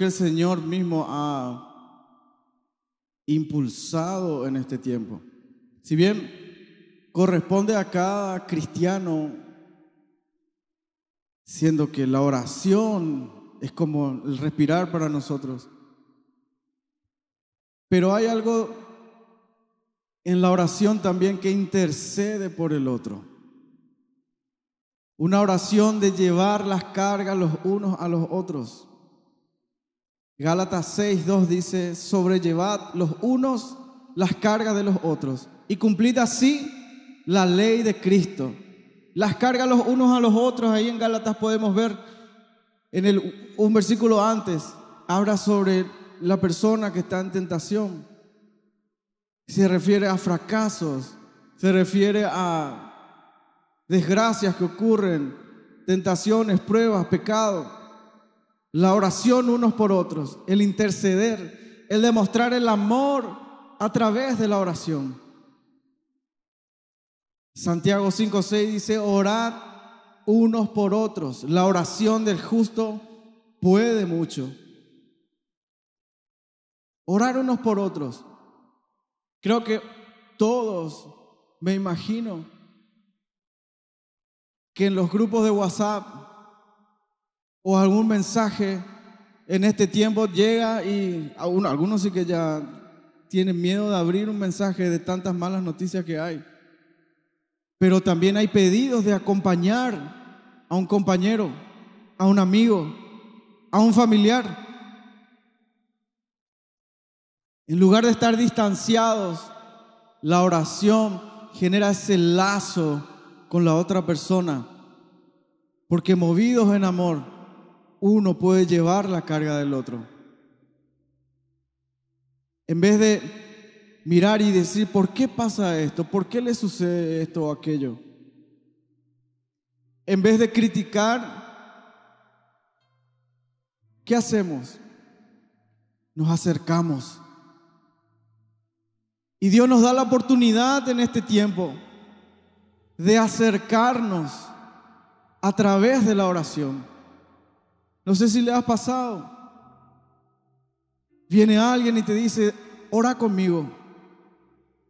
que el Señor mismo ha impulsado en este tiempo. Si bien corresponde a cada cristiano, siendo que la oración es como el respirar para nosotros. Pero hay algo en la oración también que intercede por el otro. Una oración de llevar las cargas los unos a los otros. Gálatas 6, 2 dice, sobrellevad los unos las cargas de los otros y cumplid así la ley de Cristo. Las cargas los unos a los otros, ahí en Gálatas podemos ver en el, un versículo antes, habla sobre la persona que está en tentación. Se refiere a fracasos, se refiere a desgracias que ocurren, tentaciones, pruebas, pecados, la oración unos por otros, el interceder, el demostrar el amor a través de la oración. Santiago 5:6 dice, orad unos por otros. La oración del justo puede mucho. Orar unos por otros. Creo que todos, me imagino, que en los grupos de WhatsApp o algún mensaje en este tiempo llega y algunos sí que ya tienen miedo de abrir un mensaje de tantas malas noticias que hay. Pero también hay pedidos de acompañar a un compañero, a un amigo, a un familiar. En lugar de estar distanciados, la oración genera ese lazo con la otra persona, porque movidos en amor, uno puede llevar la carga del otro. En vez de mirar y decir, ¿por qué pasa esto? ¿Por qué le sucede esto o aquello? En vez de criticar, ¿qué hacemos? Nos acercamos. Y Dios nos da la oportunidad en este tiempo de acercarnos a través de la oración. No sé si le has pasado. Viene alguien y te dice, ora conmigo,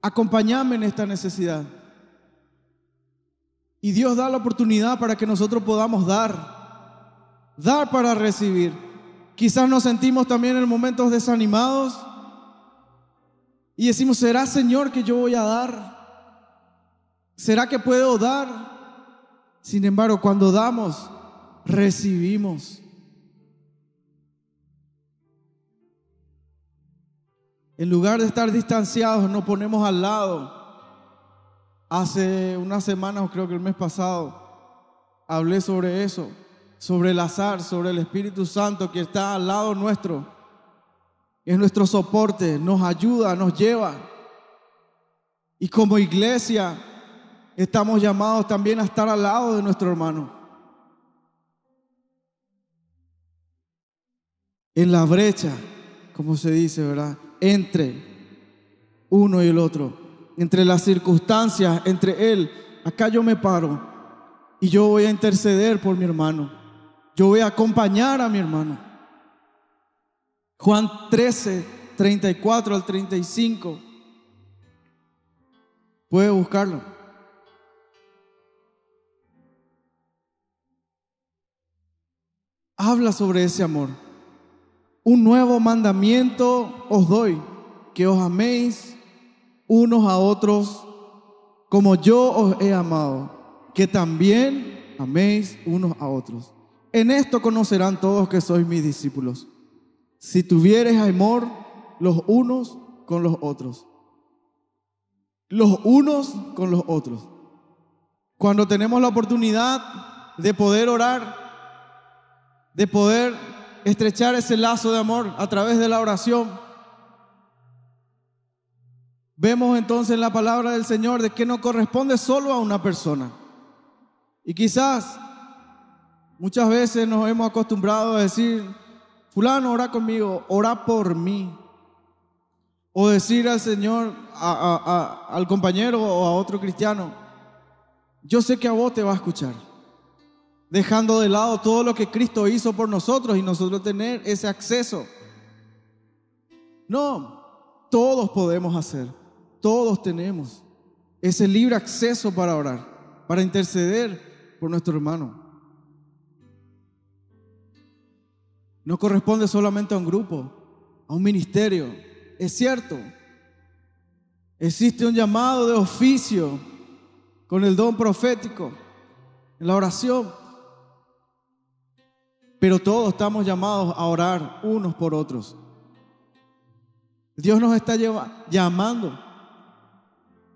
acompáñame en esta necesidad. Y Dios da la oportunidad para que nosotros podamos dar, dar para recibir. Quizás nos sentimos también en momentos desanimados y decimos, ¿será Señor que yo voy a dar? ¿Será que puedo dar? Sin embargo, cuando damos, recibimos. En lugar de estar distanciados, nos ponemos al lado. Hace unas semanas, creo que el mes pasado, hablé sobre eso, sobre el azar, sobre el Espíritu Santo que está al lado nuestro. Es nuestro soporte, nos ayuda, nos lleva. Y como iglesia, estamos llamados también a estar al lado de nuestro hermano. En la brecha, como se dice, ¿verdad? Entre uno y el otro, entre las circunstancias, entre él. Acá yo me paro y yo voy a interceder por mi hermano. Yo voy a acompañar a mi hermano. Juan 13, 34 al 35. Puede buscarlo. habla sobre ese amor. Un nuevo mandamiento os doy, que os améis unos a otros como yo os he amado, que también améis unos a otros. En esto conocerán todos que sois mis discípulos, si tuviereis amor los unos con los otros. Los unos con los otros. Cuando tenemos la oportunidad de poder orar de poder estrechar ese lazo de amor a través de la oración. Vemos entonces en la palabra del Señor de que no corresponde solo a una persona. Y quizás muchas veces nos hemos acostumbrado a decir, fulano, ora conmigo, ora por mí. O decir al Señor, al compañero o a otro cristiano, yo sé que a vos te va a escuchar. Dejando de lado todo lo que Cristo hizo por nosotros y nosotros tener ese acceso. No, todos podemos hacer, todos tenemos ese libre acceso para orar, para interceder por nuestro hermano. No corresponde solamente a un grupo, a un ministerio. Es cierto, existe un llamado de oficio con el don profético en la oración. Pero todos estamos llamados a orar unos por otros. Dios nos está llamando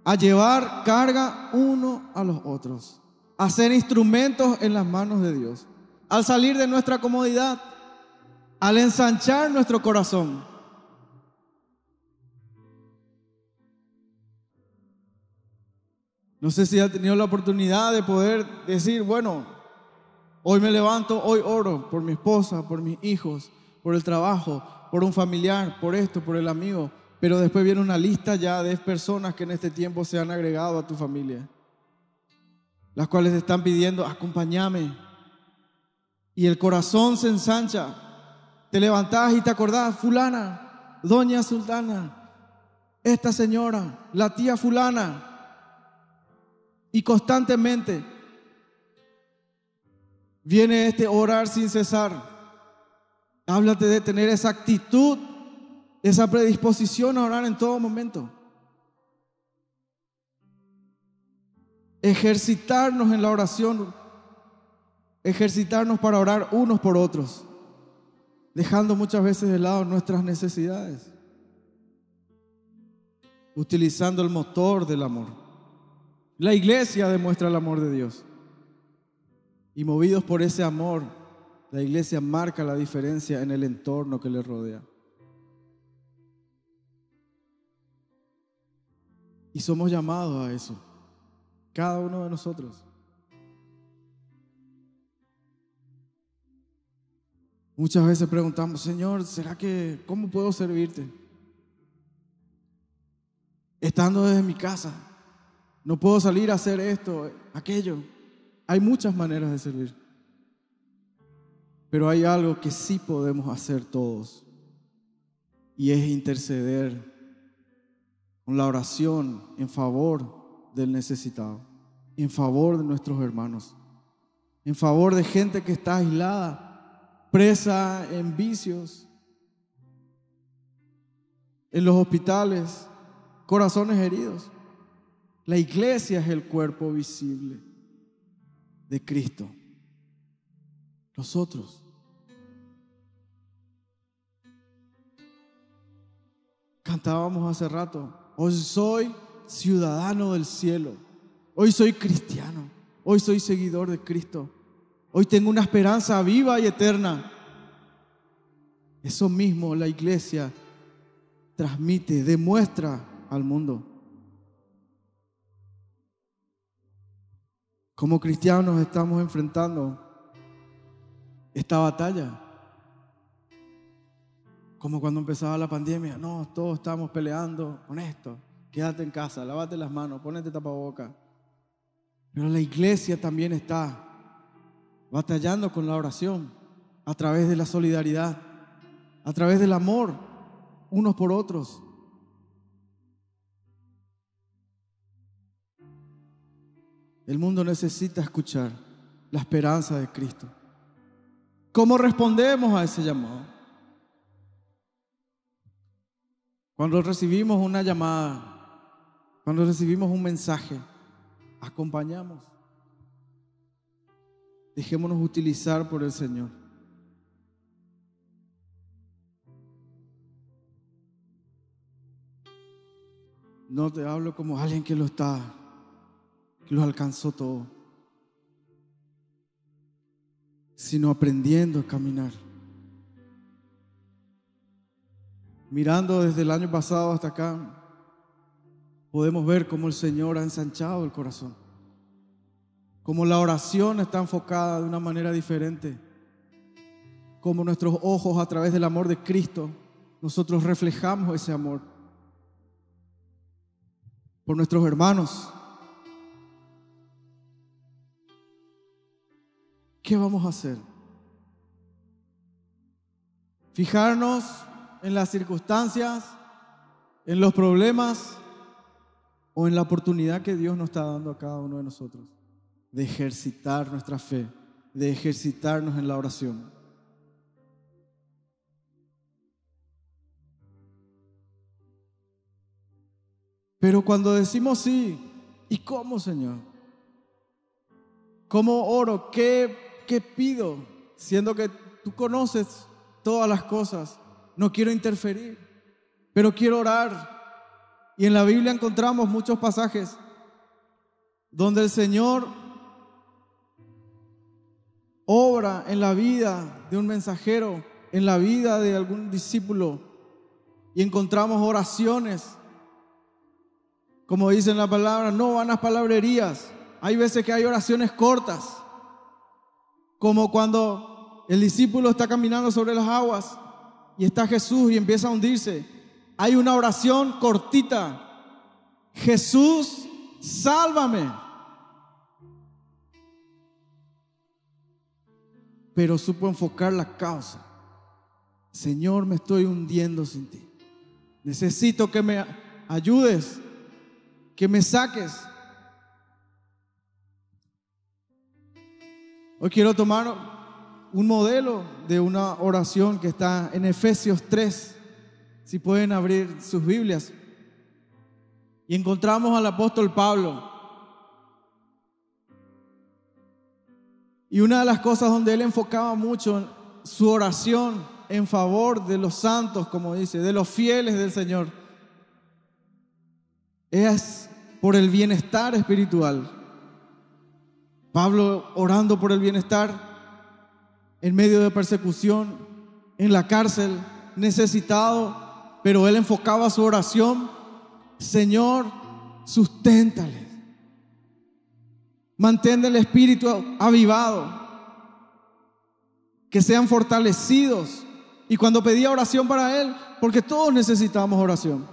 a llevar carga uno a los otros, a ser instrumentos en las manos de Dios, al salir de nuestra comodidad, al ensanchar nuestro corazón. No sé si ha tenido la oportunidad de poder decir, bueno, hoy me levanto, hoy oro por mi esposa, por mis hijos, por el trabajo, por un familiar, por esto, por el amigo, pero después viene una lista ya de personas que en este tiempo se han agregado a tu familia, las cuales están pidiendo, acompáñame. Y el corazón se ensancha. Te levantás y te acordás, fulana, doña sultana, esta señora, la tía fulana. Y constantemente viene este orar sin cesar. Háblate de tener esa actitud, esa predisposición a orar en todo momento. Ejercitarnos en la oración, ejercitarnos para orar unos por otros, dejando muchas veces de lado nuestras necesidades, utilizando el motor del amor. La iglesia demuestra el amor de Dios. Y movidos por ese amor, la iglesia marca la diferencia en el entorno que le rodea. Y somos llamados a eso, cada uno de nosotros. Muchas veces preguntamos, Señor, ¿será que cómo puedo servirte? Estando desde mi casa, no puedo salir a hacer esto, aquello. Hay muchas maneras de servir. Pero hay algo que sí podemos hacer todos y es interceder con la oración en favor del necesitado, en favor de nuestros hermanos, en favor de gente que está aislada, presa en vicios, en los hospitales, corazones heridos. La iglesia es el cuerpo visible de Cristo. Nosotros Cantábamos hace rato, hoy soy ciudadano del cielo, hoy soy cristiano, hoy soy seguidor de Cristo, hoy tengo una esperanza viva y eterna. Eso mismo la iglesia transmite, demuestra al mundo. Como cristianos estamos enfrentando esta batalla. Como cuando empezaba la pandemia, no, todos estamos peleando con esto. Quédate en casa, lávate las manos, ponete tapaboca. Pero la iglesia también está batallando con la oración a través de la solidaridad, a través del amor unos por otros. El mundo necesita escuchar la esperanza de Cristo. ¿Cómo respondemos a ese llamado? Cuando recibimos una llamada, cuando recibimos un mensaje, acompañamos. Dejémonos utilizar por el Señor. No te hablo como alguien que lo está, lo alcanzó todo, sino aprendiendo a caminar. mirando desde el año pasado hasta acá, podemos ver cómo el Señor ha ensanchado el corazón, cómo la oración está enfocada de una manera diferente, cómo nuestros ojos a través del amor de Cristo, nosotros reflejamos ese amor por nuestros hermanos. ¿Qué vamos a hacer? Fijarnos en las circunstancias, en los problemas o en la oportunidad que Dios nos está dando a cada uno de nosotros de ejercitar nuestra fe, de ejercitarnos en la oración. Pero cuando decimos sí, ¿y cómo, Señor? ¿Cómo oro? ¿Qué, qué pido? Siendo que tú conoces todas las cosas, no quiero interferir, pero quiero orar. Y en la Biblia encontramos muchos pasajes donde el Señor obra en la vida de un mensajero, en la vida de algún discípulo, y encontramos oraciones como dice en la palabra, no van las palabrerías. Hay veces que hay oraciones cortas, como cuando el discípulo está caminando sobre las aguas y está Jesús y empieza a hundirse. Hay una oración cortita. Jesús, sálvame. Pero supo enfocar la causa. Señor, me estoy hundiendo sin ti. Necesito que me ayudes que me saques. Hoy quiero tomar un modelo de una oración que está en Efesios 3. Si pueden abrir sus Biblias. Y encontramos al apóstol Pablo. Y una de las cosas donde él enfocaba mucho su oración en favor de los santos, como dice, de los fieles del Señor es por el bienestar espiritual. Pablo orando por el bienestar en medio de persecución, en la cárcel, necesitado, pero él enfocaba su oración, Señor, susténtale. Mantén el espíritu avivado, que sean fortalecidos. Y cuando pedía oración para él, porque todos necesitamos oración.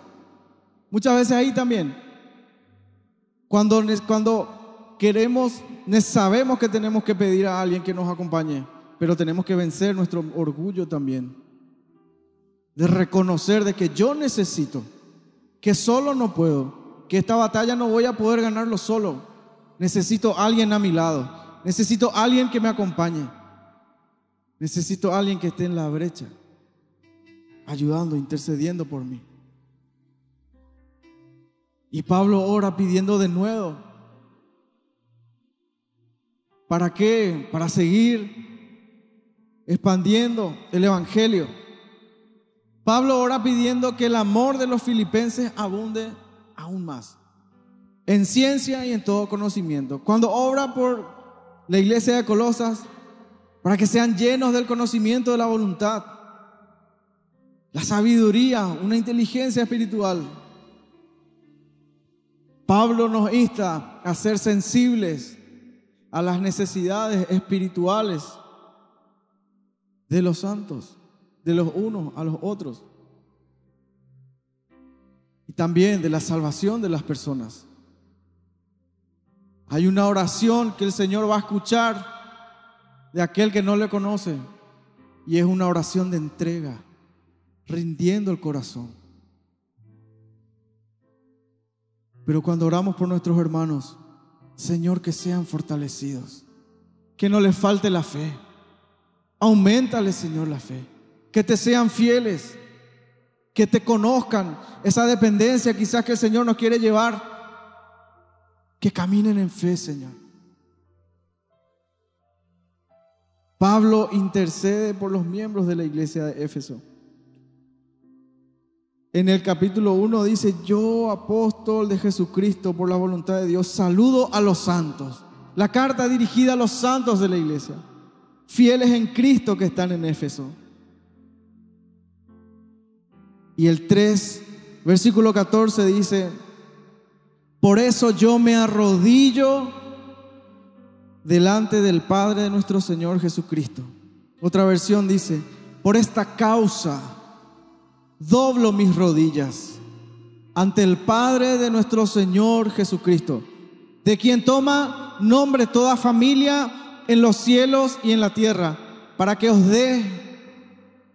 Muchas veces ahí también, cuando, cuando queremos, sabemos que tenemos que pedir a alguien que nos acompañe, pero tenemos que vencer nuestro orgullo también. De reconocer de que yo necesito, que solo no puedo, que esta batalla no voy a poder ganarlo solo. Necesito alguien a mi lado, necesito alguien que me acompañe, necesito alguien que esté en la brecha, ayudando, intercediendo por mí. Y Pablo ora pidiendo de nuevo. ¿Para qué? Para seguir expandiendo el Evangelio. Pablo ora pidiendo que el amor de los filipenses abunde aún más. En ciencia y en todo conocimiento. Cuando obra por la iglesia de Colosas, para que sean llenos del conocimiento de la voluntad, la sabiduría, una inteligencia espiritual Pablo nos insta a ser sensibles a las necesidades espirituales de los santos, de los unos a los otros. Y también de la salvación de las personas. Hay una oración que el Señor va a escuchar de aquel que no le conoce. Y es una oración de entrega, rindiendo el corazón. Pero cuando oramos por nuestros hermanos, Señor, que sean fortalecidos, que no les falte la fe. Aumentale, Señor, la fe. Que te sean fieles, que te conozcan esa dependencia quizás que el Señor nos quiere llevar. Que caminen en fe, Señor. Pablo intercede por los miembros de la iglesia de Éfeso. En el capítulo 1 dice, yo apóstol de Jesucristo por la voluntad de Dios, saludo a los santos. La carta dirigida a los santos de la iglesia, fieles en Cristo que están en Éfeso. Y el 3, versículo 14 dice, por eso yo me arrodillo delante del Padre de nuestro Señor Jesucristo. Otra versión dice, por esta causa doblo mis rodillas ante el Padre de nuestro Señor Jesucristo, de quien toma nombre toda familia en los cielos y en la tierra, para que os dé,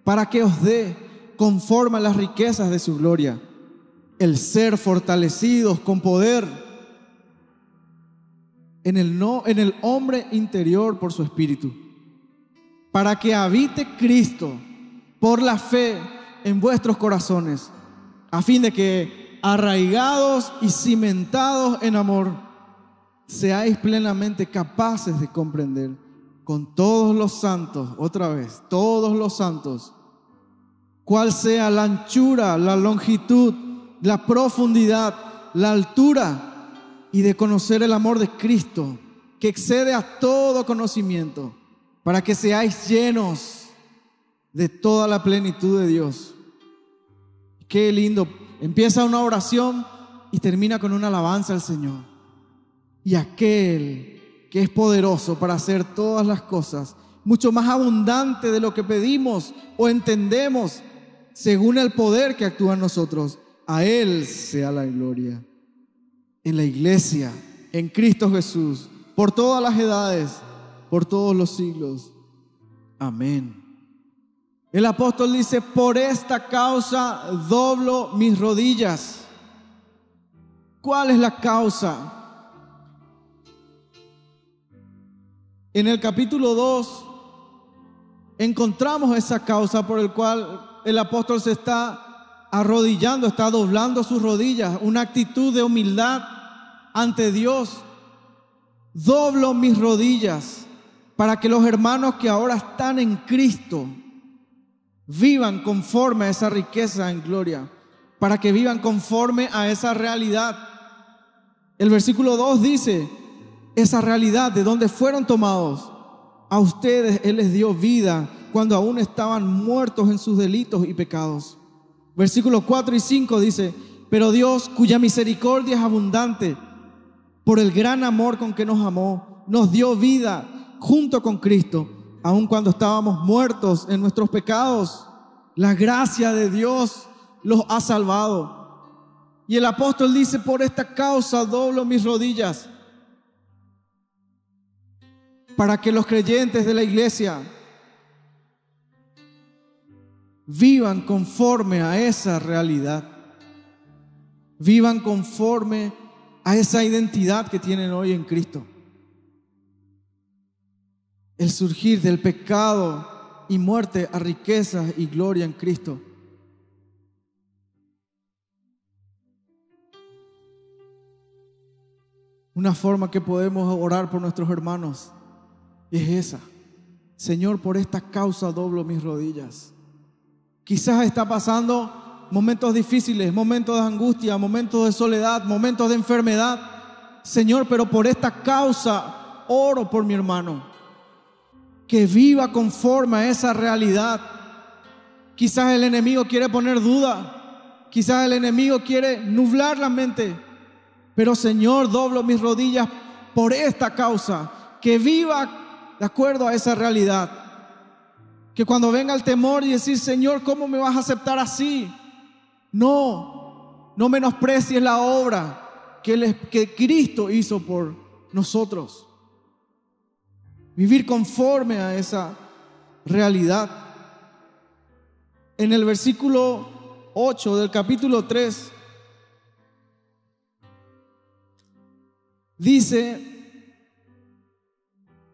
para que os dé conforme a las riquezas de su gloria, el ser fortalecidos con poder en el, no, en el hombre interior por su espíritu, para que habite Cristo por la fe en vuestros corazones, a fin de que arraigados y cimentados en amor, seáis plenamente capaces de comprender con todos los santos, otra vez, todos los santos, cuál sea la anchura, la longitud, la profundidad, la altura, y de conocer el amor de Cristo, que excede a todo conocimiento, para que seáis llenos de toda la plenitud de Dios. Qué lindo. Empieza una oración y termina con una alabanza al Señor. Y aquel que es poderoso para hacer todas las cosas, mucho más abundante de lo que pedimos o entendemos, según el poder que actúa en nosotros, a Él sea la gloria. En la iglesia, en Cristo Jesús, por todas las edades, por todos los siglos. Amén. El apóstol dice, por esta causa doblo mis rodillas. ¿Cuál es la causa? En el capítulo 2 encontramos esa causa por el cual el apóstol se está arrodillando, está doblando sus rodillas, una actitud de humildad ante Dios. Doblo mis rodillas para que los hermanos que ahora están en Cristo vivan conforme a esa riqueza en gloria, para que vivan conforme a esa realidad. El versículo 2 dice, esa realidad de donde fueron tomados, a ustedes Él les dio vida cuando aún estaban muertos en sus delitos y pecados. Versículos 4 y 5 dice, pero Dios cuya misericordia es abundante, por el gran amor con que nos amó, nos dio vida junto con Cristo, aun cuando estábamos muertos en nuestros pecados. La gracia de Dios los ha salvado. Y el apóstol dice, por esta causa doblo mis rodillas para que los creyentes de la iglesia vivan conforme a esa realidad, vivan conforme a esa identidad que tienen hoy en Cristo. El surgir del pecado y muerte a riqueza y gloria en Cristo. Una forma que podemos orar por nuestros hermanos es esa. Señor, por esta causa doblo mis rodillas. Quizás está pasando momentos difíciles, momentos de angustia, momentos de soledad, momentos de enfermedad. Señor, pero por esta causa oro por mi hermano. Que viva conforme a esa realidad. Quizás el enemigo quiere poner duda. Quizás el enemigo quiere nublar la mente. Pero Señor, doblo mis rodillas por esta causa. Que viva de acuerdo a esa realidad. Que cuando venga el temor y decir, Señor, ¿cómo me vas a aceptar así? No, no menosprecies la obra que, que Cristo hizo por nosotros. Vivir conforme a esa realidad. En el versículo 8 del capítulo 3 dice,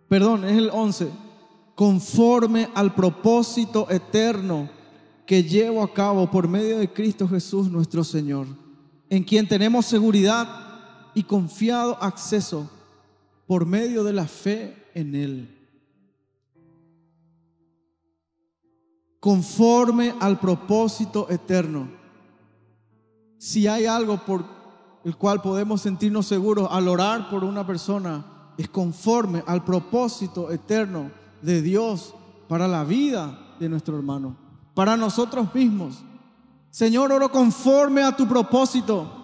perdón, es el 11, conforme al propósito eterno que llevo a cabo por medio de Cristo Jesús nuestro Señor, en quien tenemos seguridad y confiado acceso por medio de la fe en Él. Conforme al propósito eterno. Si hay algo por el cual podemos sentirnos seguros al orar por una persona, es conforme al propósito eterno de Dios para la vida de nuestro hermano, para nosotros mismos. Señor, oro conforme a tu propósito.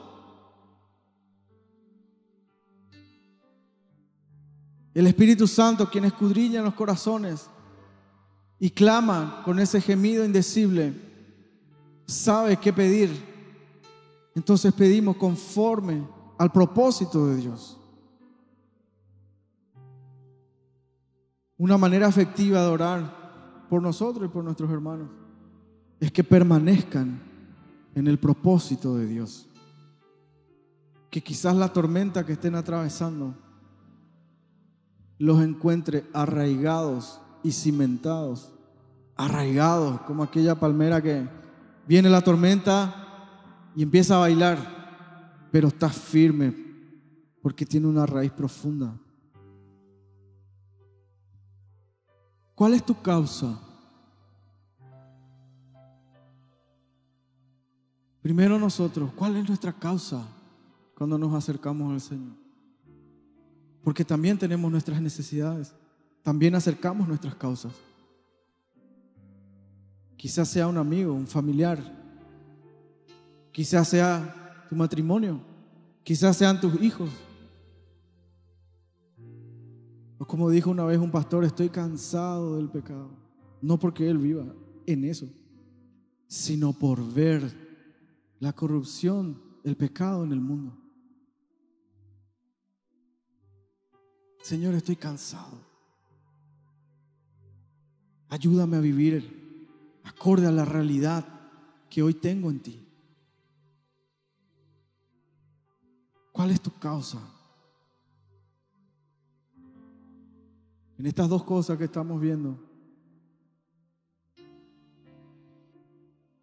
El Espíritu Santo, quien escudriña los corazones y clama con ese gemido indecible, sabe qué pedir. Entonces pedimos conforme al propósito de Dios. una manera efectiva de orar por nosotros y por nuestros hermanos es que permanezcan en el propósito de Dios. Que quizás la tormenta que estén atravesando los encuentre arraigados y cimentados, arraigados como aquella palmera que viene la tormenta y empieza a bailar, pero está firme porque tiene una raíz profunda. ¿Cuál es tu causa? Primero nosotros, ¿cuál es nuestra causa cuando nos acercamos al Señor? Porque también tenemos nuestras necesidades, también acercamos nuestras causas. Quizás sea un amigo, un familiar, quizás sea tu matrimonio, quizás sean tus hijos. O como dijo una vez un pastor, estoy cansado del pecado. No porque él viva en eso, sino por ver la corrupción, el pecado en el mundo. Señor, estoy cansado. Ayúdame a vivir acorde a la realidad que hoy tengo en ti. ¿Cuál es tu causa? En estas dos cosas que estamos viendo,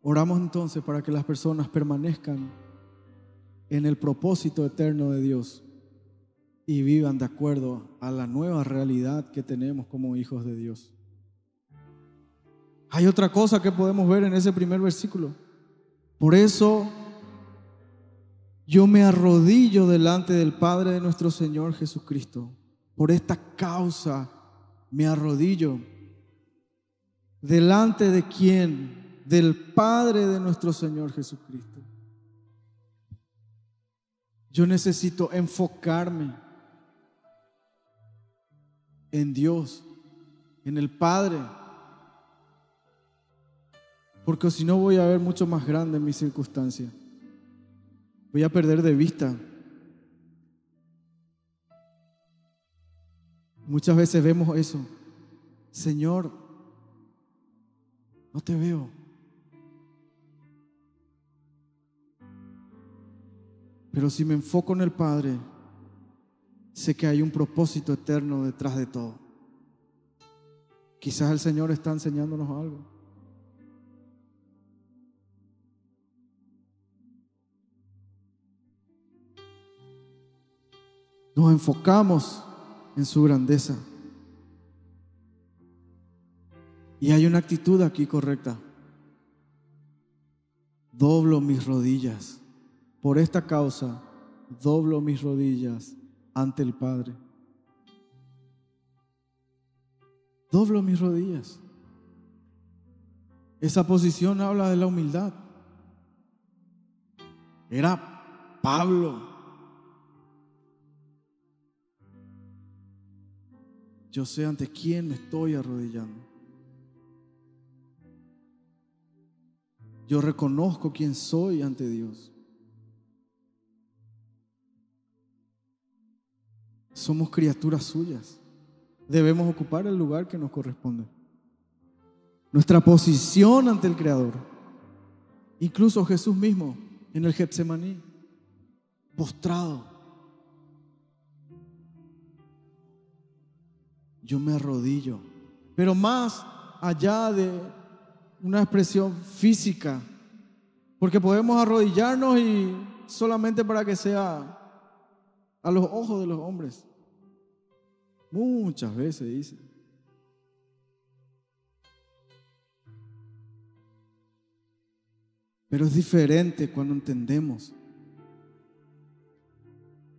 oramos entonces para que las personas permanezcan en el propósito eterno de Dios y vivan de acuerdo a la nueva realidad que tenemos como hijos de Dios. Hay otra cosa que podemos ver en ese primer versículo. Por eso yo me arrodillo delante del Padre de nuestro Señor Jesucristo. Por esta causa me arrodillo. ¿Delante de quién? Del Padre de nuestro Señor Jesucristo. Yo necesito enfocarme en Dios, en el Padre. Porque si no voy a ver mucho más grande en mis circunstancias. Voy a perder de vista Muchas veces vemos eso. Señor, no te veo. Pero si me enfoco en el Padre, sé que hay un propósito eterno detrás de todo. Quizás el Señor está enseñándonos algo. Nos enfocamos en su grandeza. Y hay una actitud aquí correcta. Doblo mis rodillas. Por esta causa, doblo mis rodillas ante el Padre. Doblo mis rodillas. Esa posición habla de la humildad. Era Pablo Yo sé ante quién me estoy arrodillando. Yo reconozco quién soy ante Dios. Somos criaturas suyas. Debemos ocupar el lugar que nos corresponde. Nuestra posición ante el Creador. Incluso Jesús mismo en el Getsemaní, postrado yo me arrodillo. Pero más allá de una expresión física, porque podemos arrodillarnos y solamente para que sea a los ojos de los hombres. Muchas veces dice. Pero es diferente cuando entendemos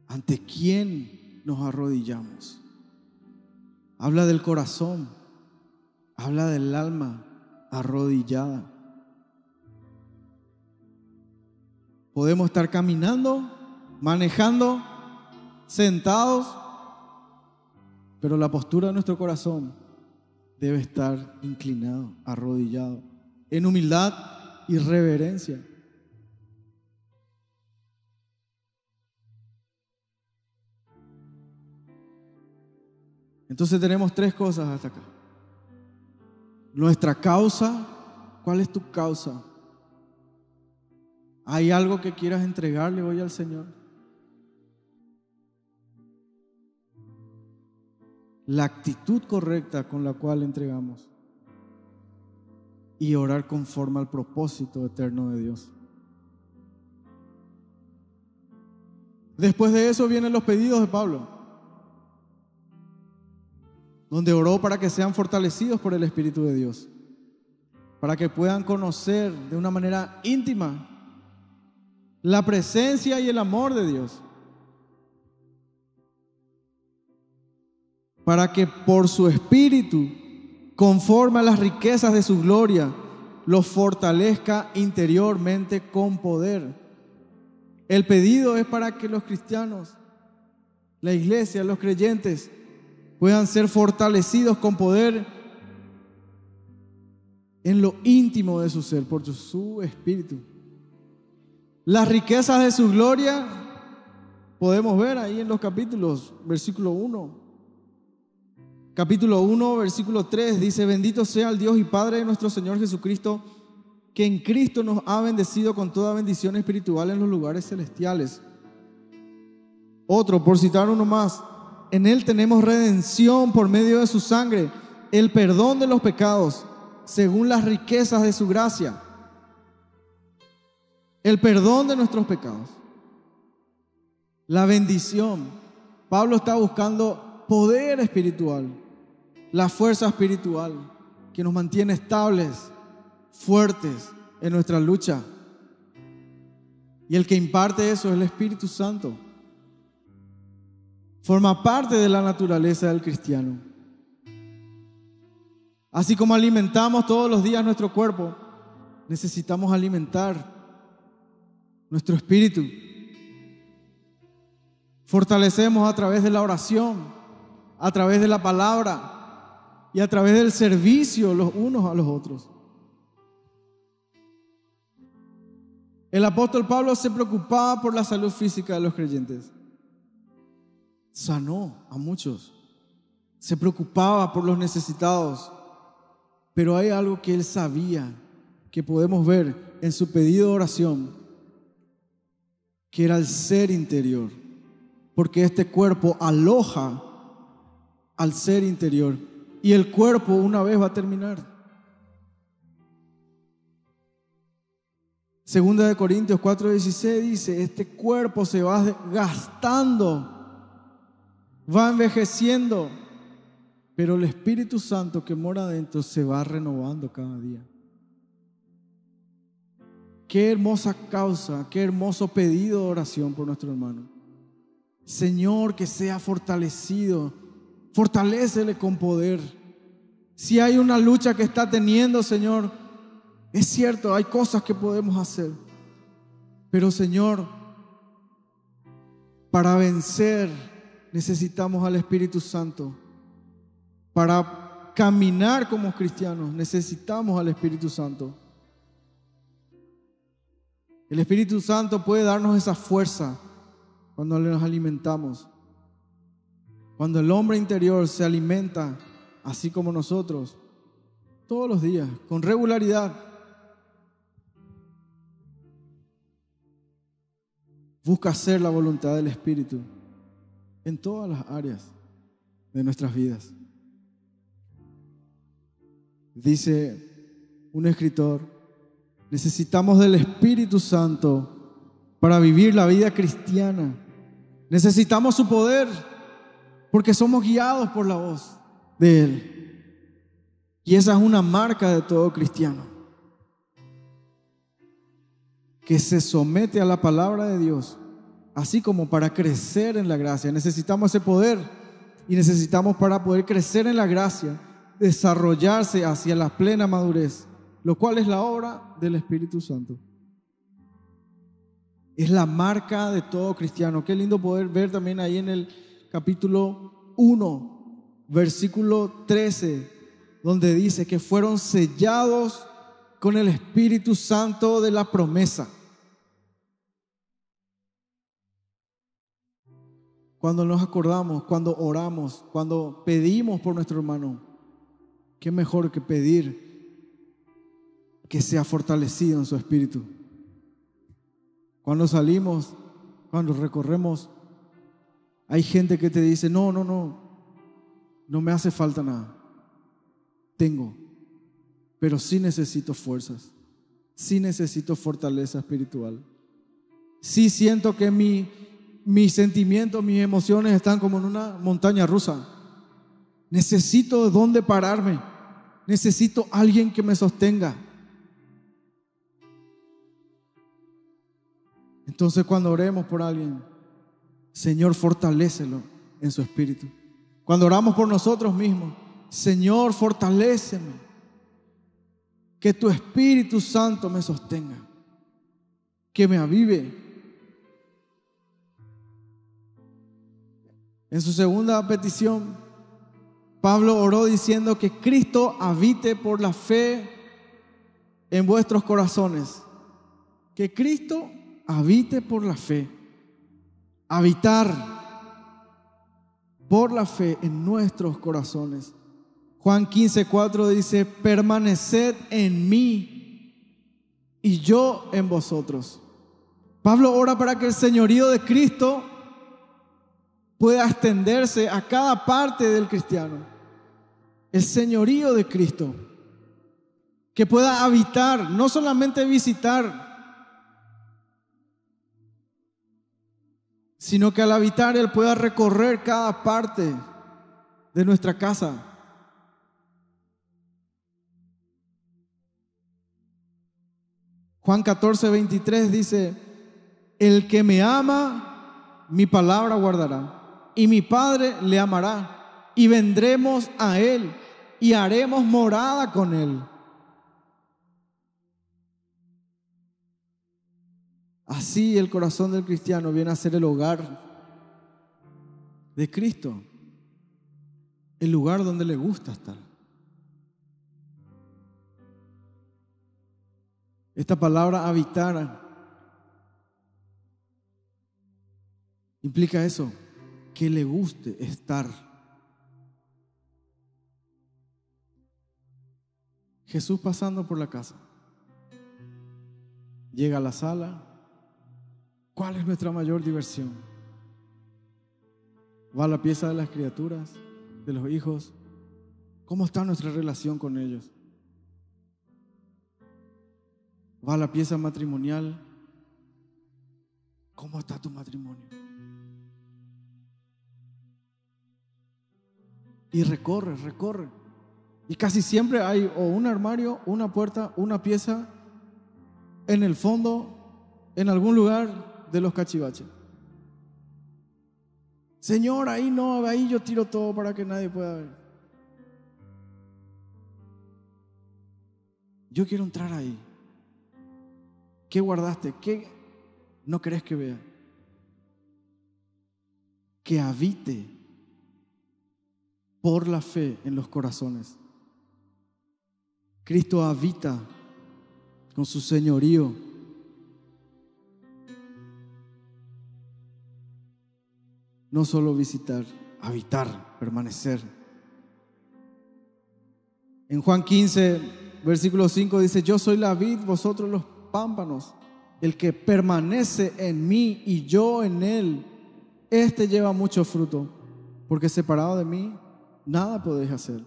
ante quién nos arrodillamos. Habla del corazón, habla del alma arrodillada. Podemos estar caminando, manejando, sentados, pero la postura de nuestro corazón debe estar inclinado, arrodillado, en humildad y reverencia. Entonces tenemos tres cosas hasta acá. Nuestra causa, ¿cuál es tu causa? ¿Hay algo que quieras entregarle hoy al Señor? La actitud correcta con la cual entregamos y orar conforme al propósito eterno de Dios. Después de eso vienen los pedidos de Pablo, donde oró para que sean fortalecidos por el Espíritu de Dios, para que puedan conocer de una manera íntima la presencia y el amor de Dios, para que por su Espíritu, conforme a las riquezas de su gloria, los fortalezca interiormente con poder el pedido es para que los cristianos, la iglesia, los creyentes, puedan ser fortalecidos con poder en lo íntimo de su ser, por su espíritu. Las riquezas de su gloria podemos ver ahí en los capítulos, versículo 1. Capítulo 1, versículo 3 dice, bendito sea el Dios y Padre de nuestro Señor Jesucristo que en Cristo nos ha bendecido con toda bendición espiritual en los lugares celestiales. Otro, por citar uno más, en Él tenemos redención por medio de su sangre, el perdón de los pecados, según las riquezas de su gracia. El perdón de nuestros pecados. La bendición. Pablo está buscando poder espiritual, la fuerza espiritual que nos mantiene estables fuertes en nuestra lucha. Y el que imparte eso es el Espíritu Santo. Forma parte de la naturaleza del cristiano. Así como alimentamos todos los días nuestro cuerpo, necesitamos alimentar nuestro espíritu. Fortalecemos a través de la oración, a través de la palabra y a través del servicio los unos a los otros. El apóstol Pablo se preocupaba por la salud física de los creyentes. Sanó a muchos. Se preocupaba por los necesitados. Pero hay algo que él sabía, que podemos ver en su pedido de oración, que era el ser interior. Porque este cuerpo aloja al ser interior. Y el cuerpo una vez va a terminar. Segunda de Corintios 4:16 dice, este cuerpo se va gastando, va envejeciendo, pero el Espíritu Santo que mora adentro se va renovando cada día. Qué hermosa causa, qué hermoso pedido de oración por nuestro hermano. Señor, que sea fortalecido, fortalecele con poder. Si hay una lucha que está teniendo, Señor, es cierto, hay cosas que podemos hacer. Pero Señor, para vencer necesitamos al Espíritu Santo. Para caminar como cristianos necesitamos al Espíritu Santo. El Espíritu Santo puede darnos esa fuerza cuando nos alimentamos. Cuando el hombre interior se alimenta así como nosotros, todos los días, con regularidad, Busca hacer la voluntad del Espíritu en todas las áreas de nuestras vidas. Dice un escritor, necesitamos del Espíritu Santo para vivir la vida cristiana. Necesitamos su poder porque somos guiados por la voz de Él. Y esa es una marca de todo cristiano que se somete a la palabra de Dios, así como para crecer en la gracia. Necesitamos ese poder y necesitamos para poder crecer en la gracia, desarrollarse hacia la plena madurez, lo cual es la obra del Espíritu Santo. Es la marca de todo cristiano. Qué lindo poder ver también ahí en el capítulo 1, versículo 13, donde dice que fueron sellados con el Espíritu Santo de la promesa. cuando nos acordamos, cuando oramos, cuando pedimos por nuestro hermano. Qué mejor que pedir que sea fortalecido en su espíritu. Cuando salimos, cuando recorremos, hay gente que te dice, no, no, no, no me hace falta nada. Tengo, pero sí necesito fuerzas, sí necesito fortaleza espiritual. Sí siento que mi, mis sentimientos, mis emociones están como en una montaña rusa. Necesito de dónde pararme. Necesito alguien que me sostenga. Entonces cuando oremos por alguien, Señor, fortalécelo en su espíritu. Cuando oramos por nosotros mismos, Señor, fortaléceme. Que tu Espíritu Santo me sostenga. Que me avive. En su segunda petición, Pablo oró diciendo que Cristo habite por la fe en vuestros corazones. Que Cristo habite por la fe. Habitar por la fe en nuestros corazones. Juan 15, 4 dice, permaneced en mí y yo en vosotros. Pablo ora para que el señorío de Cristo pueda extenderse a cada parte del cristiano. El señorío de Cristo. Que pueda habitar, no solamente visitar sino que al habitar Él pueda recorrer cada parte de nuestra casa. Juan 14, 23 dice, el que me ama, mi palabra guardará, y mi Padre le amará, y vendremos a Él, y haremos morada con Él. Así el corazón del cristiano viene a ser el hogar de Cristo, el lugar donde le gusta estar. Esta palabra habitar implica eso, que le guste estar. Jesús pasando por la casa, llega a la sala, ¿Cuál es nuestra mayor diversión? ¿Va a la pieza de las criaturas, de los hijos? ¿Cómo está nuestra relación con ellos? ¿Va la pieza matrimonial? ¿Cómo está tu matrimonio? Y recorre, recorre. Y casi siempre hay o un armario, una puerta, una pieza en el fondo, en algún lugar de los cachivaches. Señor, ahí no, ahí yo tiro todo para que nadie pueda ver. Yo quiero entrar ahí. ¿Qué guardaste? ¿Qué no querés que vea? Que habite por la fe en los corazones. Cristo habita con su señorío No solo visitar, habitar, permanecer. En Juan 15, versículo 5 dice, yo soy la vid, vosotros los pámpanos. El que permanece en mí y yo en él, este lleva mucho fruto, porque separado de mí, nada podéis hacer.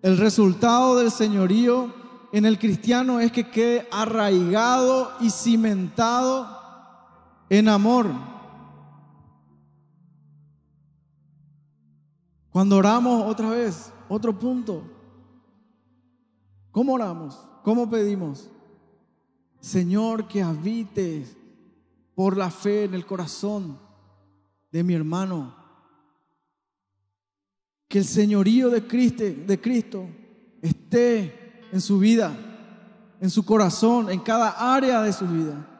El resultado del señorío en el cristiano es que quede arraigado y cimentado en amor Cuando oramos otra vez, otro punto. ¿Cómo oramos? ¿Cómo pedimos? Señor, que habites por la fe en el corazón de mi hermano. Que el señorío de Cristo, de Cristo esté en su vida, en su corazón, en cada área de su vida.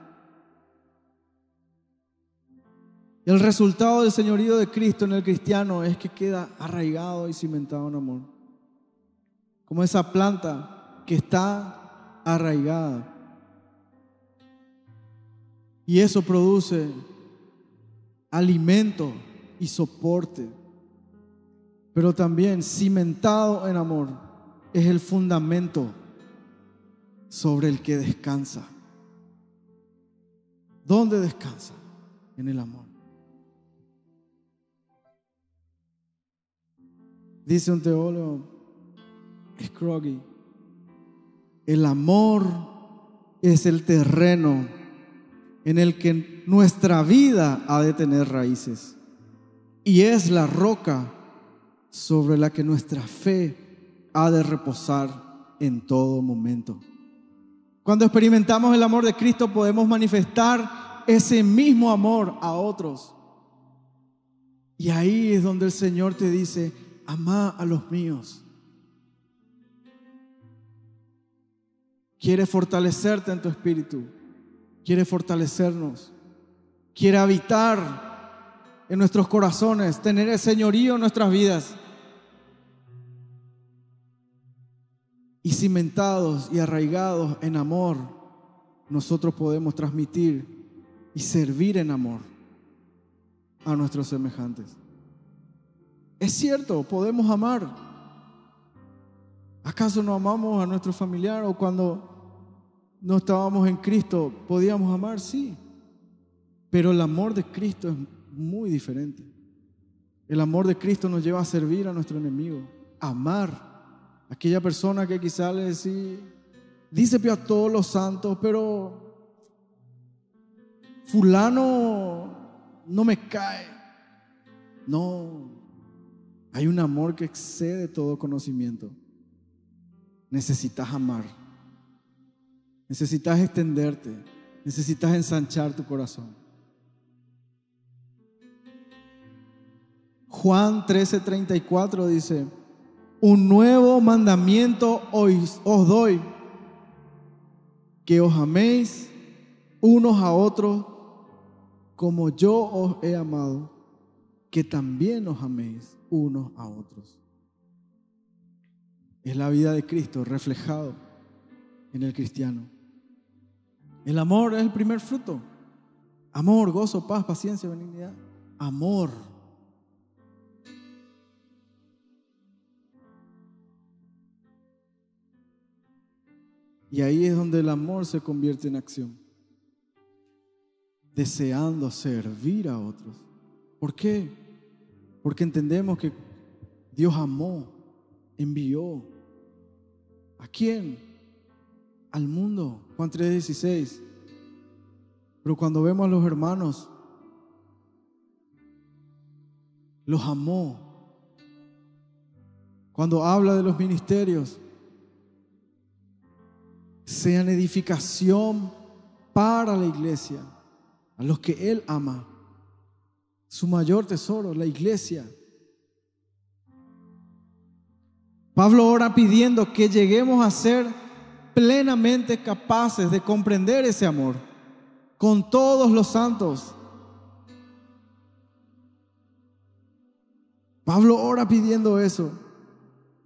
El resultado del señorío de Cristo en el cristiano es que queda arraigado y cimentado en amor. Como esa planta que está arraigada. Y eso produce alimento y soporte. Pero también cimentado en amor es el fundamento sobre el que descansa. ¿Dónde descansa? En el amor. Dice un teólogo, Scroggy, el amor es el terreno en el que nuestra vida ha de tener raíces y es la roca sobre la que nuestra fe ha de reposar en todo momento. Cuando experimentamos el amor de Cristo podemos manifestar ese mismo amor a otros. Y ahí es donde el Señor te dice, ama a los míos. Quiere fortalecerte en tu espíritu. Quiere fortalecernos. Quiere habitar en nuestros corazones, tener el señorío en nuestras vidas. Y cimentados y arraigados en amor, nosotros podemos transmitir y servir en amor a nuestros semejantes. Es cierto, podemos amar. ¿Acaso no amamos a nuestro familiar o cuando no estábamos en Cristo podíamos amar? Sí. Pero el amor de Cristo es muy diferente. El amor de Cristo nos lleva a servir a nuestro enemigo, amar aquella persona que quizá le dice, dice a todos los santos, pero fulano no me cae. No, hay un amor que excede todo conocimiento. Necesitas amar. Necesitas extenderte. Necesitas ensanchar tu corazón. Juan 13:34 dice, un nuevo mandamiento os, doy, que os améis unos a otros como yo os he amado, que también os améis unos a otros. Es la vida de Cristo reflejado en el cristiano. El amor es el primer fruto. Amor, gozo, paz, paciencia, benignidad. Amor. Y ahí es donde el amor se convierte en acción. Deseando servir a otros. ¿Por qué? Porque entendemos que Dios amó, envió. ¿A quién? Al mundo. Juan 3:16. Pero cuando vemos a los hermanos, los amó. Cuando habla de los ministerios, sean edificación para la iglesia, a los que Él ama su mayor tesoro, la iglesia. Pablo ora pidiendo que lleguemos a ser plenamente capaces de comprender ese amor con todos los santos. Pablo ora pidiendo eso.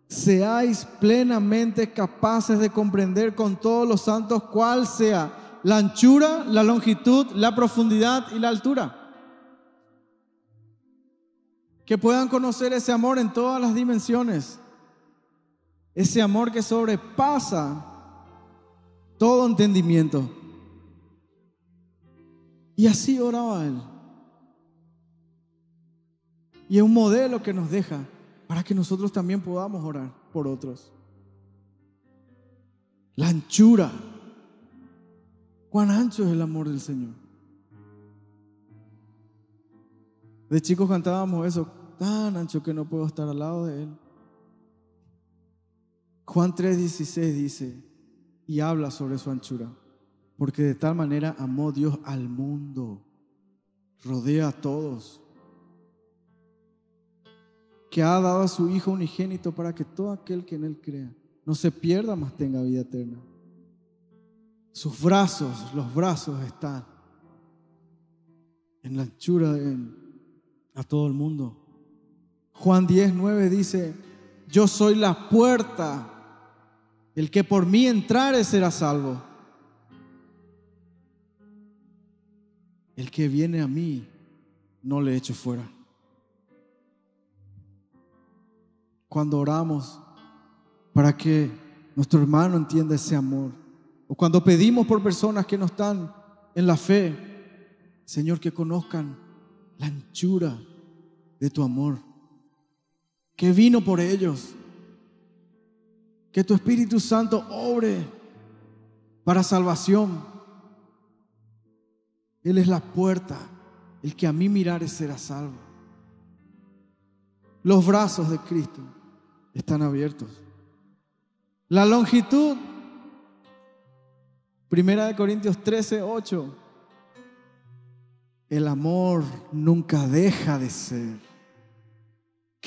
Seáis plenamente capaces de comprender con todos los santos cuál sea la anchura, la longitud, la profundidad y la altura que puedan conocer ese amor en todas las dimensiones, ese amor que sobrepasa todo entendimiento. Y así oraba él. Y es un modelo que nos deja para que nosotros también podamos orar por otros. La anchura. Cuán ancho es el amor del Señor. De chicos cantábamos eso tan ancho que no puedo estar al lado de Él. Juan 3:16 dice, y habla sobre su anchura, porque de tal manera amó Dios al mundo, rodea a todos, que ha dado a su Hijo unigénito para que todo aquel que en Él crea no se pierda, mas tenga vida eterna. Sus brazos, los brazos están en la anchura de Él, a todo el mundo. Juan 10, 9 dice, yo soy la puerta, el que por mí entrare será salvo. El que viene a mí, no le echo fuera. cuando oramos para que nuestro hermano entienda ese amor. O cuando pedimos por personas que no están en la fe, Señor, que conozcan la anchura de tu amor, que vino por ellos, que tu Espíritu Santo obre para salvación. Él es la puerta, el que a mí mirare será salvo. Los brazos de Cristo están abiertos. La longitud, Primera de Corintios 13, 8. El amor nunca deja de ser.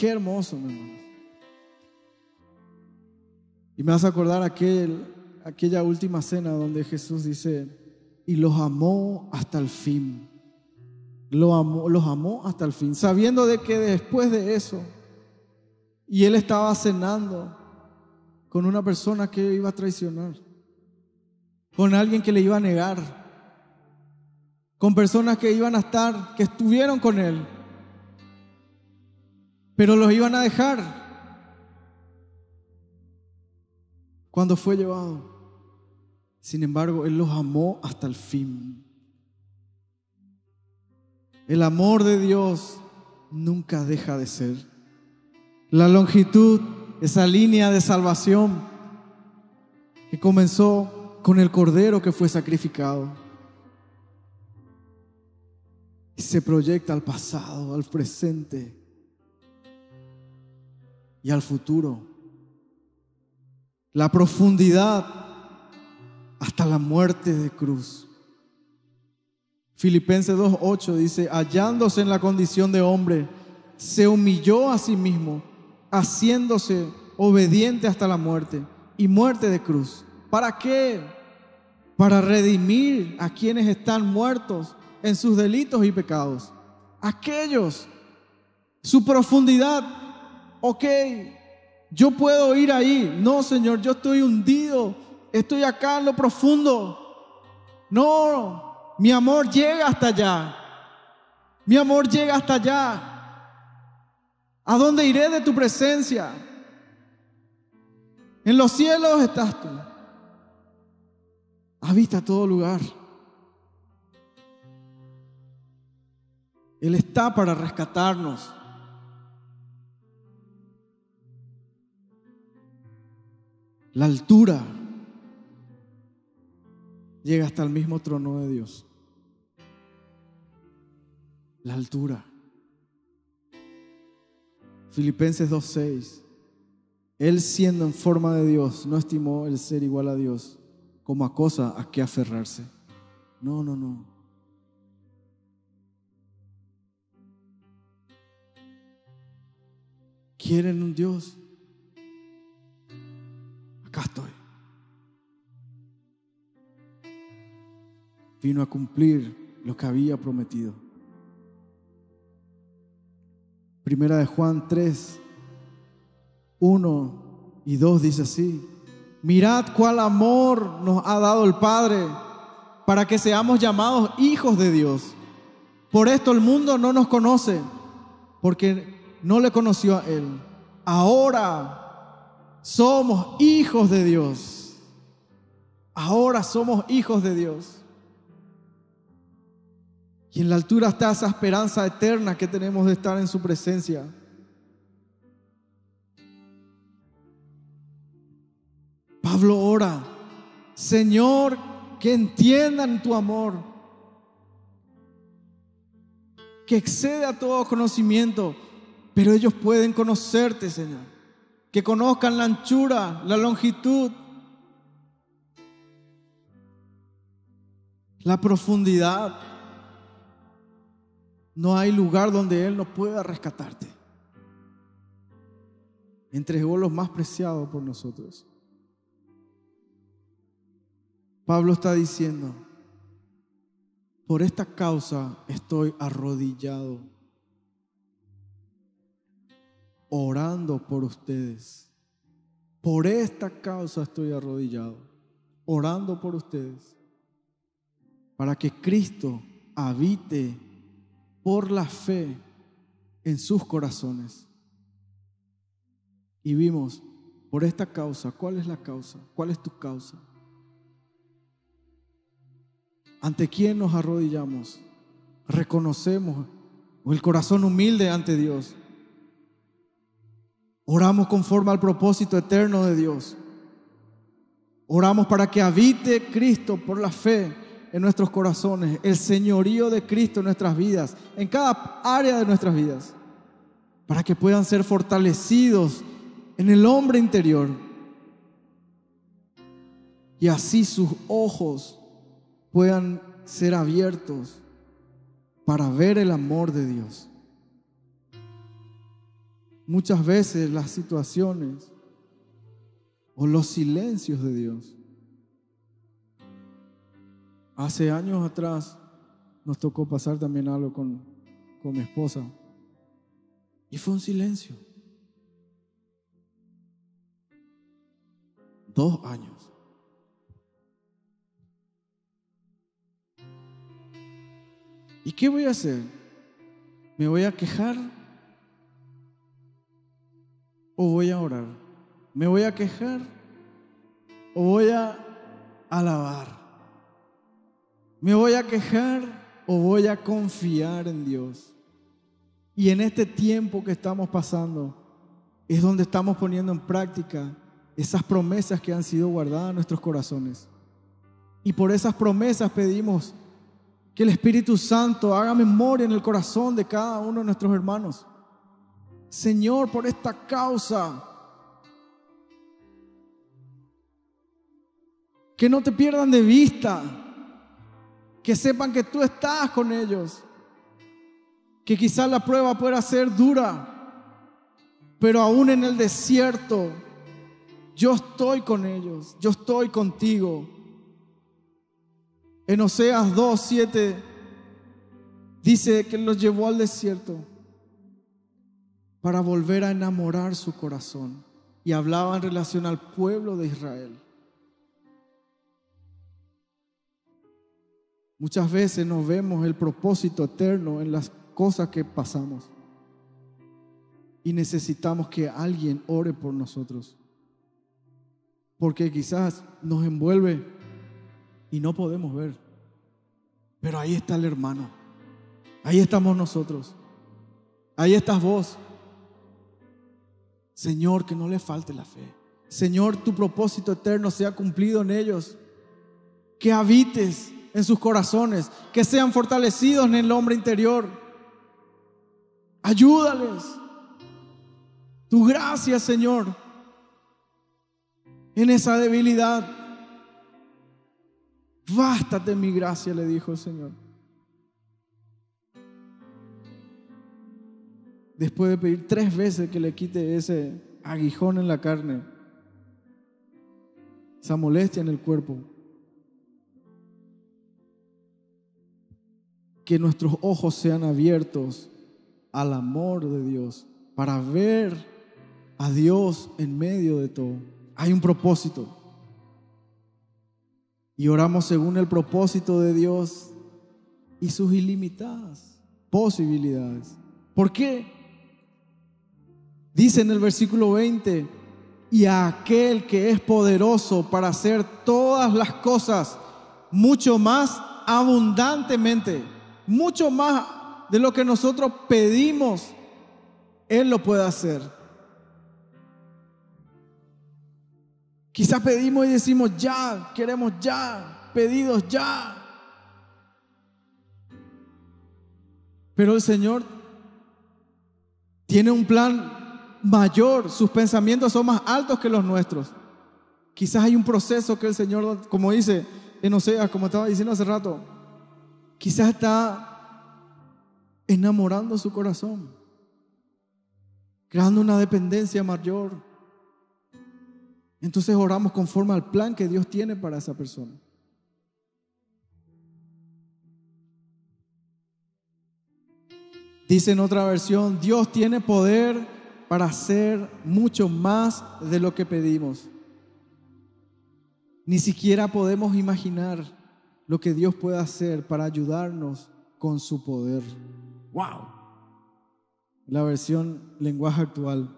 Qué hermoso, mi hermano. Y me vas a acordar aquel, aquella última cena donde Jesús dice, y los amó hasta el fin. Lo amó, los amó hasta el fin, sabiendo de que después de eso, y él estaba cenando con una persona que iba a traicionar, con alguien que le iba a negar, con personas que iban a estar, que estuvieron con él, pero los iban a dejar cuando fue llevado. Sin embargo, Él los amó hasta el fin. El amor de Dios nunca deja de ser. La longitud, esa línea de salvación que comenzó con el cordero que fue sacrificado. Y se proyecta al pasado, al presente y al futuro. La profundidad hasta la muerte de cruz. Filipenses 2.8 dice, hallándose en la condición de hombre, se humilló a sí mismo, haciéndose obediente hasta la muerte y muerte de cruz. ¿Para qué? Para redimir a quienes están muertos en sus delitos y pecados. Aquellos, su profundidad, ok, yo puedo ir ahí. No, Señor, yo estoy hundido estoy acá en lo profundo. No, mi amor llega hasta allá. Mi amor llega hasta allá. ¿A dónde iré de tu presencia? En los cielos estás tú. Habita todo lugar. Él está para rescatarnos. La altura llega hasta el mismo trono de Dios. La altura. Filipenses 2.6. Él siendo en forma de Dios, no estimó el ser igual a Dios como a cosa a que aferrarse. No, no, no. ¿Quieren un Dios? Acá estoy. vino a cumplir lo que había prometido. Primera de Juan 3, 1 y 2 dice así, mirad cuál amor nos ha dado el Padre para que seamos llamados hijos de Dios. Por esto el mundo no nos conoce, porque no le conoció a Él. Ahora somos hijos de Dios. Ahora somos hijos de Dios. Y en la altura está esa esperanza eterna que tenemos de estar en su presencia. Pablo ora, Señor, que entiendan tu amor, que excede a todo conocimiento, pero ellos pueden conocerte, Señor, que conozcan la anchura, la longitud, la profundidad. No hay lugar donde Él no pueda rescatarte. Entregó lo más preciado por nosotros. Pablo está diciendo, por esta causa estoy arrodillado, orando por ustedes. Por esta causa estoy arrodillado, orando por ustedes, para que Cristo habite por la fe en sus corazones. y vimos por esta causa, ¿cuál es la causa? ¿Cuál es tu causa? ¿Ante quién nos arrodillamos? Reconocemos el corazón humilde ante Dios. Oramos conforme al propósito eterno de Dios. Oramos para que habite Cristo por la fe en nuestros corazones, el señorío de Cristo en nuestras vidas, en cada área de nuestras vidas, para que puedan ser fortalecidos en el hombre interior. Y así sus ojos puedan ser abiertos para ver el amor de Dios. Muchas veces las situaciones o los silencios de Dios. Hace años atrás nos tocó pasar también algo con, con mi esposa y fue un silencio. Dos años. ¿Y qué voy a hacer? ¿Me voy a quejar? ¿O voy a orar? ¿Me voy a quejar? ¿O voy a alabar? ¿Me voy a quejar o voy a confiar en Dios? Y en este tiempo que estamos pasando es donde estamos poniendo en práctica esas promesas que han sido guardadas en nuestros corazones. Y por esas promesas pedimos que el Espíritu Santo haga memoria en el corazón de cada uno de nuestros hermanos. Señor, por esta causa, que no te pierdan de vista, que sepan que tú estás con ellos, que quizás la prueba pueda ser dura, pero aún en el desierto, yo estoy con ellos, yo estoy contigo. En Oseas 2, 7 dice que los llevó al desierto para volver a enamorar su corazón. Y hablaba en relación al pueblo de Israel. Muchas veces nos vemos el propósito eterno en las cosas que pasamos. Y necesitamos que alguien ore por nosotros. Porque quizás nos envuelve y no podemos ver. Pero ahí está el hermano. Ahí estamos nosotros. Ahí estás vos. Señor, que no le falte la fe. Señor, tu propósito eterno sea cumplido en ellos. Que habites en sus corazones. Que sean fortalecidos en el hombre interior. Ayúdales. Tu gracia, Señor, en esa debilidad. Bástate mi gracia, le dijo el Señor. Después de pedir tres veces que le quite ese aguijón en la carne, esa molestia en el cuerpo, que nuestros ojos sean abiertos al amor de Dios, para ver a Dios en medio de todo. Hay un propósito y oramos según el propósito de Dios y sus ilimitadas posibilidades. ¿Por qué? Dice en el versículo 20, y a aquel que es poderoso para hacer todas las cosas mucho más abundantemente, mucho más de lo que nosotros pedimos, Él lo puede hacer. Quizás pedimos y decimos ya, queremos ya, pedidos ya. Pero el Señor tiene un plan mayor, sus pensamientos son más altos que los nuestros. Quizás hay un proceso que el Señor, como dice en Oseas, como estaba diciendo hace rato, quizás está enamorando su corazón, creando una dependencia mayor entonces oramos conforme al plan que Dios tiene para esa persona. Dice en otra versión, Dios tiene poder para hacer mucho más de lo que pedimos. Ni siquiera podemos imaginar lo que Dios puede hacer para ayudarnos con su poder. ¡Wow! La versión lenguaje actual.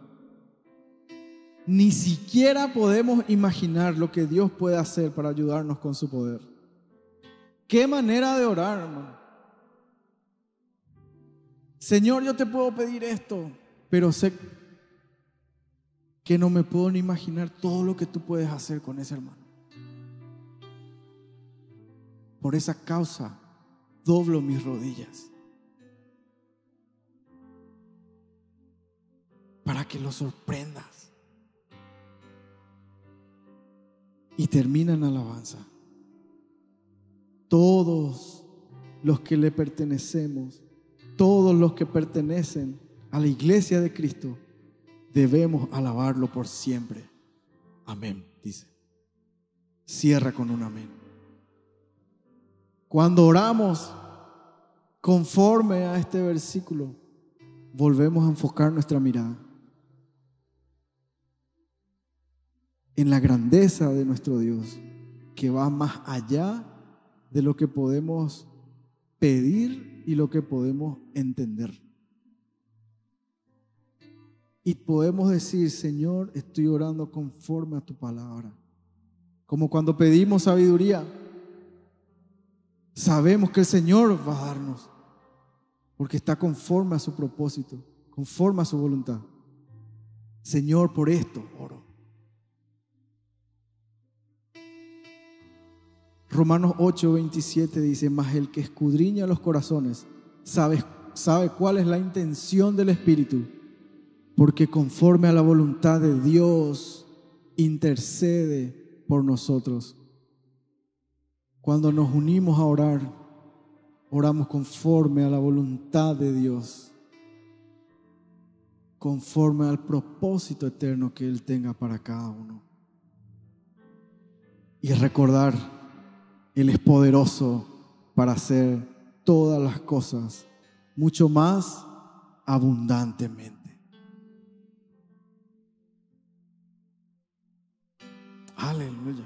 ni siquiera podemos imaginar lo que Dios puede hacer para ayudarnos con su poder. Qué manera de orar, hermano. Señor, yo te puedo pedir esto, pero sé que no me puedo ni imaginar todo lo que tú puedes hacer con ese hermano. Por esa causa, doblo mis rodillas. Para que lo sorprendas. Y termina en alabanza. Todos los que le pertenecemos, todos los que pertenecen a la iglesia de Cristo, debemos alabarlo por siempre. Amén, dice. Cierra con un amén. Cuando oramos conforme a este versículo, volvemos a enfocar nuestra mirada en la grandeza de nuestro Dios, que va más allá de lo que podemos pedir y lo que podemos entender. Y podemos decir, Señor, estoy orando conforme a tu palabra. Como cuando pedimos sabiduría, sabemos que el Señor va a darnos, porque está conforme a su propósito, conforme a su voluntad. Señor, por esto oro. Romanos 8, 27 dice, mas el que escudriña los corazones sabe, sabe cuál es la intención del Espíritu porque conforme a la voluntad de Dios intercede por nosotros. Cuando nos unimos a orar, oramos conforme a la voluntad de Dios, conforme al propósito eterno que Él tenga para cada uno. Y recordar, Él es poderoso para hacer todas las cosas mucho más abundantemente. Aleluya.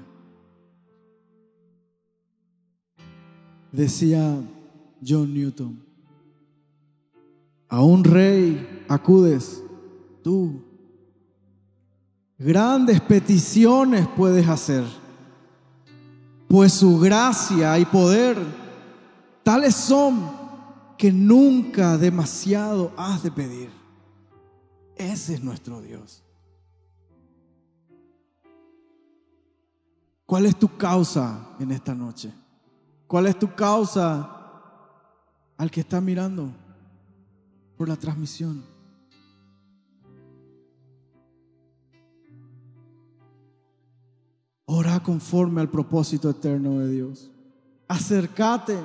Decía John Newton, a un rey acudes tú. Grandes peticiones puedes hacer, pues su gracia y poder tales son que nunca demasiado has de pedir. Ese es nuestro Dios. ¿Cuál es tu causa en esta noche? ¿Cuál es tu causa al que está mirando por la transmisión? Ora conforme al propósito eterno de Dios. Acércate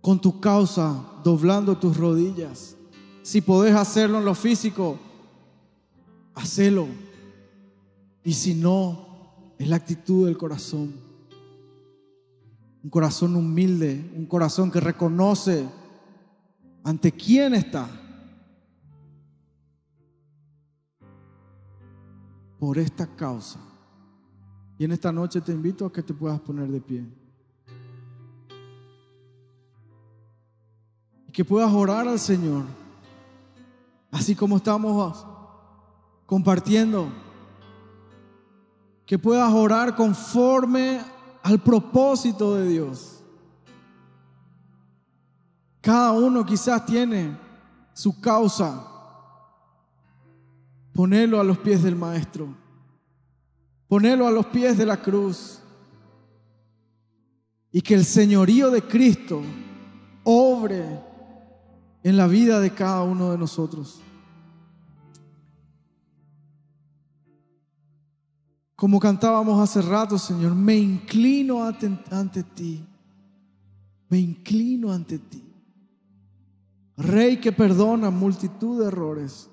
con tu causa, doblando tus rodillas. Si podés hacerlo en lo físico, hacelo. Y si no, es la actitud del corazón. Un corazón humilde, un corazón que reconoce ante quién está. Por esta causa. Y en esta noche te invito a que te puedas poner de pie. Y que puedas orar al Señor. Así como estamos compartiendo que puedas orar conforme al propósito de Dios. Cada uno quizás tiene su causa. Ponelo a los pies del Maestro. Ponelo a los pies de la cruz. Y que el señorío de Cristo obre en la vida de cada uno de nosotros. Como cantábamos hace rato, Señor, me inclino ante, ti. Me inclino ante ti. Rey que perdona multitud de errores.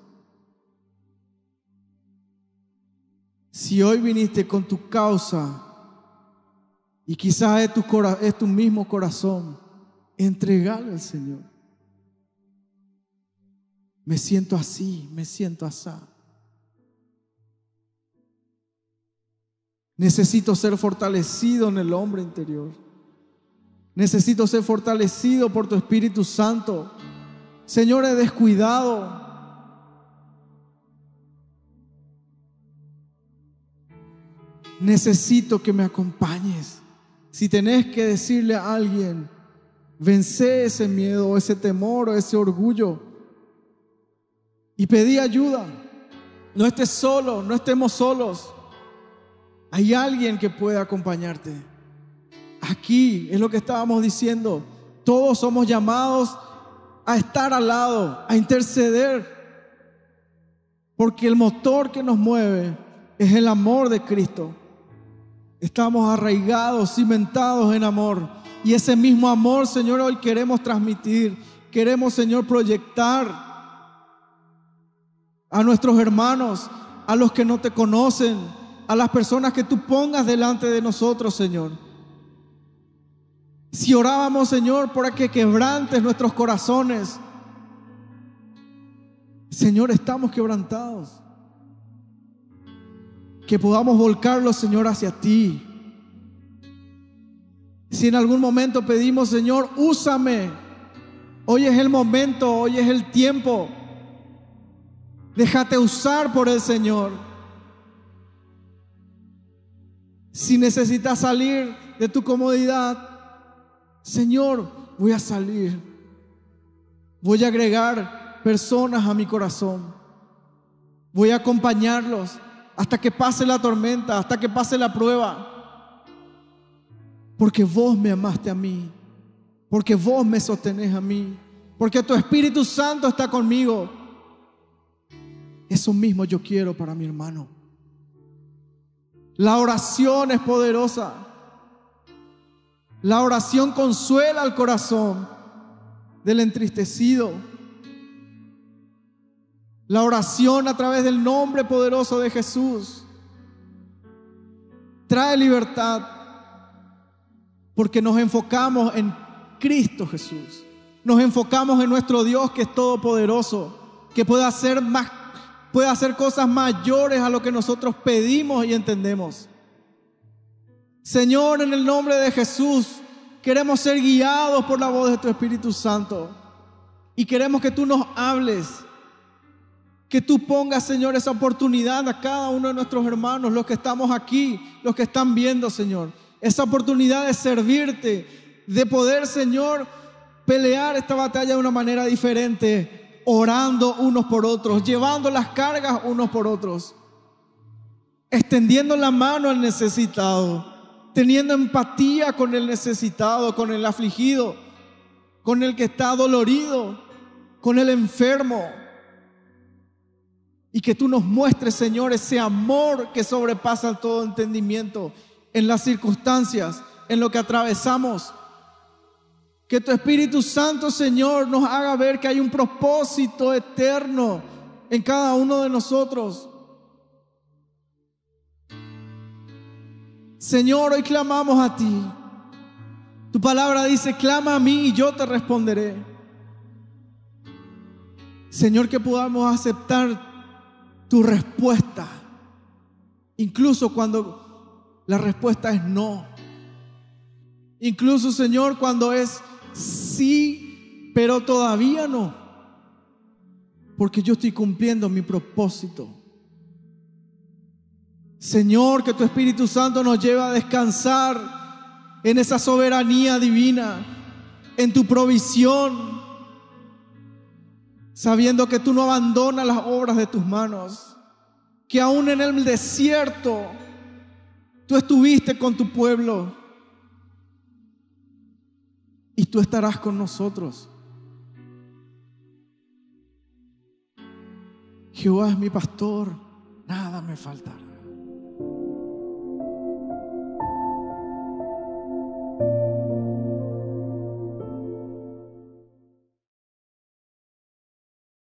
Si hoy viniste con tu causa y quizás es tu, es tu mismo corazón, entregale al Señor. Me siento así, me siento así. Necesito ser fortalecido en el hombre interior. Necesito ser fortalecido por tu Espíritu Santo. Señor, he descuidado. necesito que me acompañes. Si tenés que decirle a alguien, vence ese miedo, ese temor o ese orgullo y pedí ayuda. No estés solo, no estemos solos. Hay alguien que puede acompañarte. Aquí es lo que estábamos diciendo. Todos somos llamados a estar al lado, a interceder. Porque el motor que nos mueve es el amor de Cristo. Estamos arraigados, cimentados en amor. Y ese mismo amor, Señor, hoy queremos transmitir. Queremos, Señor, proyectar a nuestros hermanos, a los que no te conocen, a las personas que tú pongas delante de nosotros, Señor. Si orábamos, Señor, para que quebrantes nuestros corazones, Señor, estamos quebrantados. Que podamos volcarlos, Señor, hacia ti. Si en algún momento pedimos, Señor, úsame. Hoy es el momento, hoy es el tiempo. Déjate usar por el Señor. Si necesitas salir de tu comodidad, Señor, voy a salir. Voy a agregar personas a mi corazón. Voy a acompañarlos hasta que pase la tormenta, hasta que pase la prueba. Porque vos me amaste a mí. Porque vos me sostenés a mí. Porque tu Espíritu Santo está conmigo. Eso mismo yo quiero para mi hermano. La oración es poderosa. La oración consuela al corazón del entristecido. La oración a través del nombre poderoso de Jesús trae libertad porque nos enfocamos en Cristo Jesús. Nos enfocamos en nuestro Dios que es todopoderoso, que puede hacer más puede hacer cosas mayores a lo que nosotros pedimos y entendemos. Señor, en el nombre de Jesús, queremos ser guiados por la voz de tu Espíritu Santo. Y queremos que tú nos hables. Que tú pongas, Señor, esa oportunidad a cada uno de nuestros hermanos, los que estamos aquí, los que están viendo, Señor. Esa oportunidad de servirte, de poder, Señor, pelear esta batalla de una manera diferente, orando unos por otros, llevando las cargas unos por otros, extendiendo la mano al necesitado teniendo empatía con el necesitado, con el afligido, con el que está dolorido, con el enfermo. Y que tú nos muestres, Señor, ese amor que sobrepasa todo entendimiento en las circunstancias, en lo que atravesamos. Que tu Espíritu Santo, Señor, nos haga ver que hay un propósito eterno en cada uno de nosotros. Señor, hoy clamamos a ti. Tu palabra dice, clama a mí y yo te responderé. Señor, que podamos aceptar tu respuesta, incluso cuando la respuesta es no. Incluso, Señor, cuando es sí, pero todavía no. Porque yo estoy cumpliendo mi propósito. Señor, que tu Espíritu Santo nos lleve a descansar en esa soberanía divina, en tu provisión, sabiendo que tú no abandonas las obras de tus manos, que aún en el desierto tú estuviste con tu pueblo y tú estarás con nosotros. Jehová es mi pastor, nada me faltará.